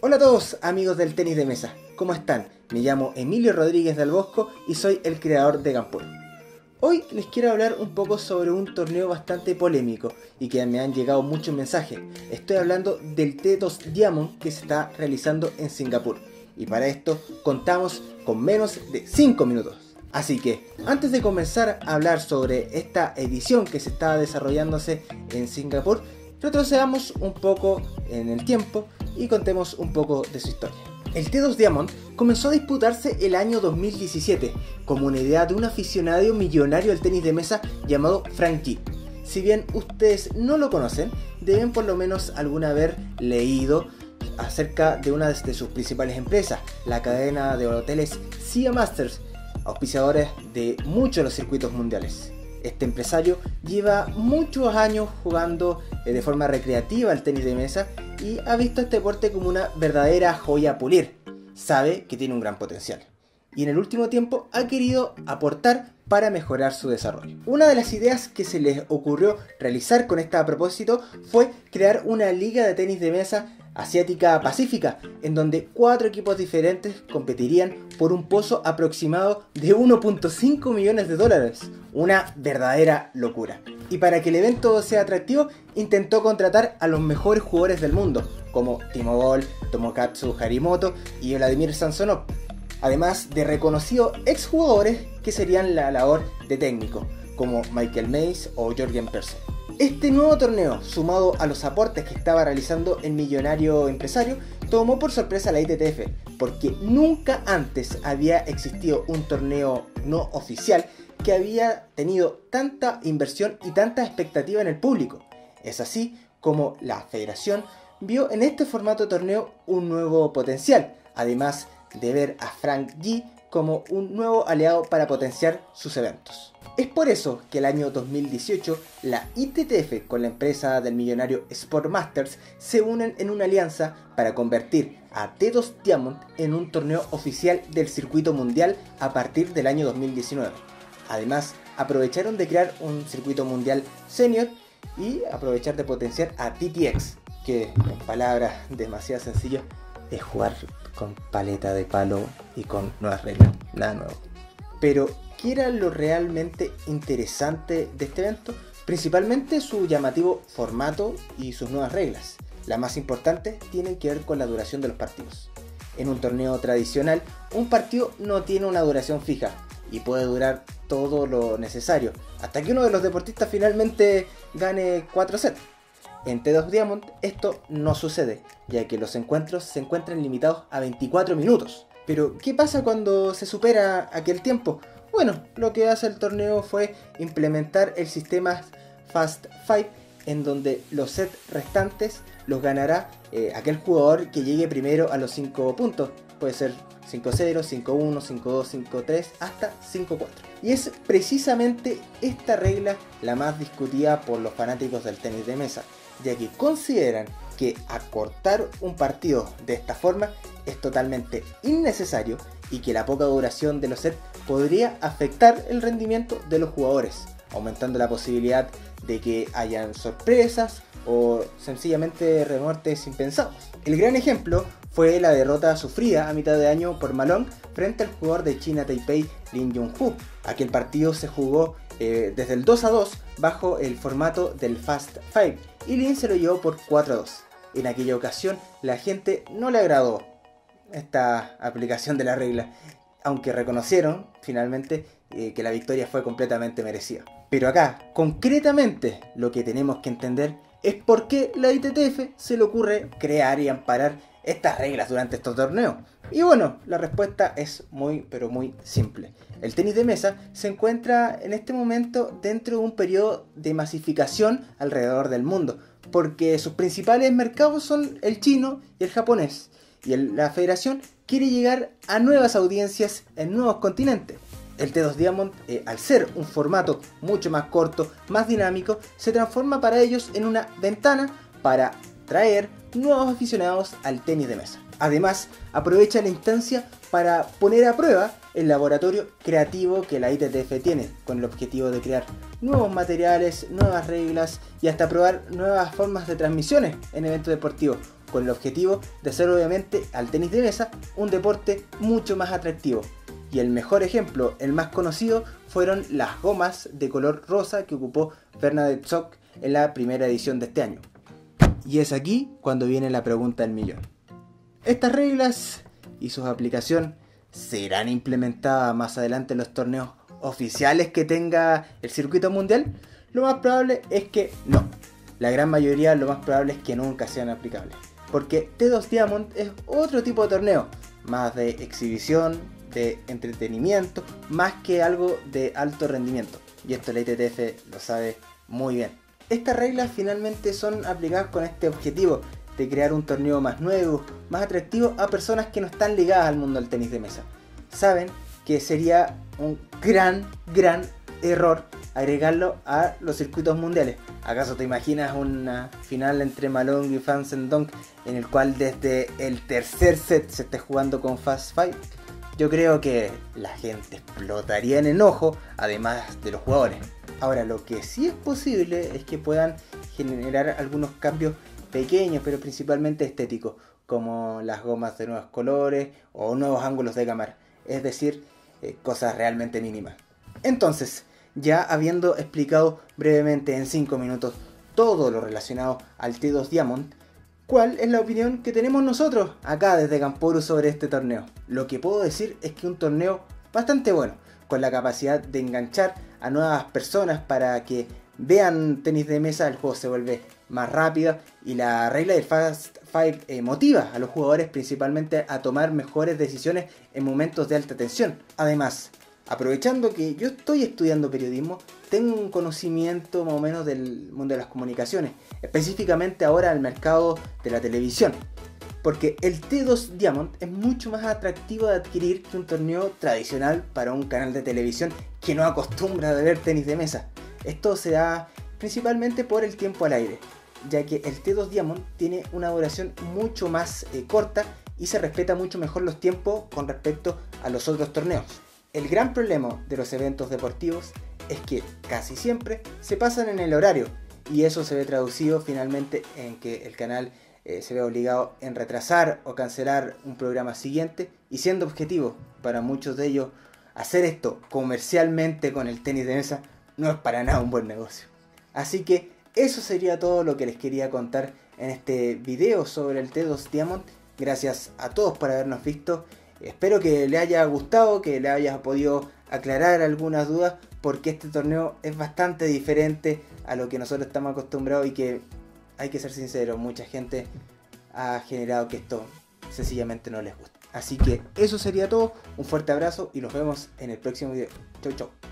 Hola a todos amigos del tenis de mesa, ¿cómo están? Me llamo Emilio Rodríguez del Bosco y soy el creador de Gampur. Hoy les quiero hablar un poco sobre un torneo bastante polémico y que me han llegado muchos mensajes. Estoy hablando del T2 Diamond que se está realizando en Singapur. Y para esto contamos con menos de 5 minutos. Así que, antes de comenzar a hablar sobre esta edición que se está desarrollándose en Singapur, retrocedamos un poco en el tiempo y contemos un poco de su historia. El T2 Diamond comenzó a disputarse el año 2017 como una idea de un aficionado millonario al tenis de mesa llamado Frank G. Si bien ustedes no lo conocen, deben por lo menos alguna haber leído acerca de una de sus principales empresas, la cadena de hoteles Sia Masters, auspiciadores de muchos de los circuitos mundiales. Este empresario lleva muchos años jugando eh, de forma recreativa al tenis de mesa y ha visto este deporte como una verdadera joya a pulir. Sabe que tiene un gran potencial. Y en el último tiempo ha querido aportar para mejorar su desarrollo. Una de las ideas que se les ocurrió realizar con este propósito fue crear una liga de tenis de mesa asiática pacífica, en donde cuatro equipos diferentes competirían por un pozo aproximado de 1.5 millones de dólares. Una verdadera locura. Y para que el evento sea atractivo, intentó contratar a los mejores jugadores del mundo, como Timo Boll, Tomokatsu Harimoto y Vladimir Sansonov, además de reconocidos exjugadores que serían la labor de técnico, como Michael Mays o Jorgen Persson. Este nuevo torneo, sumado a los aportes que estaba realizando el millonario empresario, tomó por sorpresa a la ITTF, porque nunca antes había existido un torneo no oficial que había tenido tanta inversión y tanta expectativa en el público. Es así como la federación vio en este formato de torneo un nuevo potencial, además de ver a Frank G como un nuevo aliado para potenciar sus eventos. Es por eso que el año 2018 la ITTF con la empresa del millonario Sportmasters se unen en una alianza para convertir a T2 Diamond en un torneo oficial del circuito mundial a partir del año 2019. Además, aprovecharon de crear un circuito mundial senior y aprovechar de potenciar a TTX, que en palabras demasiado sencillas es jugar con paleta de palo y con nuevas reglas, nada nuevo. Pero, ¿qué era lo realmente interesante de este evento? Principalmente su llamativo formato y sus nuevas reglas. La más importante tienen que ver con la duración de los partidos. En un torneo tradicional, un partido no tiene una duración fija y puede durar todo lo necesario, hasta que uno de los deportistas finalmente gane 4 sets. En T2 Diamond esto no sucede, ya que los encuentros se encuentran limitados a 24 minutos. Pero, ¿qué pasa cuando se supera aquel tiempo? Bueno, lo que hace el torneo fue implementar el sistema Fast Five, en donde los sets restantes los ganará eh, aquel jugador que llegue primero a los 5 puntos. Puede ser 5-0, 5-1, 5-2, 5-3, hasta 5-4. Y es precisamente esta regla la más discutida por los fanáticos del tenis de mesa, ya que consideran que acortar un partido de esta forma es totalmente innecesario y que la poca duración de los sets podría afectar el rendimiento de los jugadores, aumentando la posibilidad de que hayan sorpresas o sencillamente remortes impensados. El gran ejemplo fue la derrota sufrida a mitad de año por Malone frente al jugador de China Taipei Lin Jung-hu. Aquel partido se jugó eh, desde el 2 a 2 bajo el formato del Fast Five y Lin se lo llevó por 4 a 2. En aquella ocasión la gente no le agradó esta aplicación de la regla, aunque reconocieron finalmente eh, que la victoria fue completamente merecida. Pero acá, concretamente, lo que tenemos que entender es por qué la ITTF se le ocurre crear y amparar estas reglas durante estos torneos. Y bueno, la respuesta es muy, pero muy simple. El tenis de mesa se encuentra en este momento dentro de un periodo de masificación alrededor del mundo, porque sus principales mercados son el chino y el japonés, y la federación quiere llegar a nuevas audiencias en nuevos continentes. El T2 Diamond, eh, al ser un formato mucho más corto, más dinámico, se transforma para ellos en una ventana para traer nuevos aficionados al tenis de mesa. Además, aprovecha la instancia para poner a prueba el laboratorio creativo que la ITTF tiene, con el objetivo de crear nuevos materiales, nuevas reglas y hasta probar nuevas formas de transmisiones en eventos deportivos, con el objetivo de hacer obviamente al tenis de mesa un deporte mucho más atractivo. Y el mejor ejemplo, el más conocido, fueron las gomas de color rosa que ocupó Bernadette Zock en la primera edición de este año. Y es aquí cuando viene la pregunta del millón. Estas reglas y su aplicación serán implementadas más adelante en los torneos oficiales que tenga el circuito mundial? Lo más probable es que no. La gran mayoría lo más probable es que nunca sean aplicables. Porque T2 Diamond es otro tipo de torneo, más de exhibición, de entretenimiento, más que algo de alto rendimiento. Y esto la ITTF lo sabe muy bien. Estas reglas finalmente son aplicadas con este objetivo de crear un torneo más nuevo, más atractivo a personas que no están ligadas al mundo del tenis de mesa. Saben que sería un gran, gran error agregarlo a los circuitos mundiales. ¿Acaso te imaginas una final entre Malone y Dunk en el cual desde el tercer set se esté jugando con Fast Fight? Yo creo que la gente explotaría en enojo, además de los jugadores. Ahora, lo que sí es posible es que puedan generar algunos cambios pequeños, pero principalmente estéticos, como las gomas de nuevos colores o nuevos ángulos de cámara. Es decir, eh, cosas realmente mínimas. Entonces, ya habiendo explicado brevemente en 5 minutos todo lo relacionado al T2 Diamond, ¿cuál es la opinión que tenemos nosotros acá desde Camporu sobre este torneo? Lo que puedo decir es que un torneo bastante bueno, con la capacidad de enganchar a nuevas personas para que vean tenis de mesa, el juego se vuelve más rápido y la regla del Fast Five eh, motiva a los jugadores principalmente a tomar mejores decisiones en momentos de alta tensión. Además, aprovechando que yo estoy estudiando periodismo, tengo un conocimiento más o menos del mundo de las comunicaciones, específicamente ahora al mercado de la televisión. Porque el T2 Diamond es mucho más atractivo de adquirir que un torneo tradicional para un canal de televisión que no acostumbra a ver tenis de mesa. Esto se da principalmente por el tiempo al aire ya que el T2 Diamond tiene una duración mucho más eh, corta y se respeta mucho mejor los tiempos con respecto a los otros torneos. El gran problema de los eventos deportivos es que casi siempre se pasan en el horario y eso se ve traducido finalmente en que el canal eh, se ve obligado en retrasar o cancelar un programa siguiente y siendo objetivo para muchos de ellos hacer esto comercialmente con el tenis de mesa no es para nada un buen negocio. Así que eso sería todo lo que les quería contar en este video sobre el T2 Diamond. Gracias a todos por habernos visto. Espero que les haya gustado, que le haya podido aclarar algunas dudas, porque este torneo es bastante diferente a lo que nosotros estamos acostumbrados y que hay que ser sincero, mucha gente ha generado que esto sencillamente no les guste. Así que eso sería todo, un fuerte abrazo y nos vemos en el próximo video. Chau chau.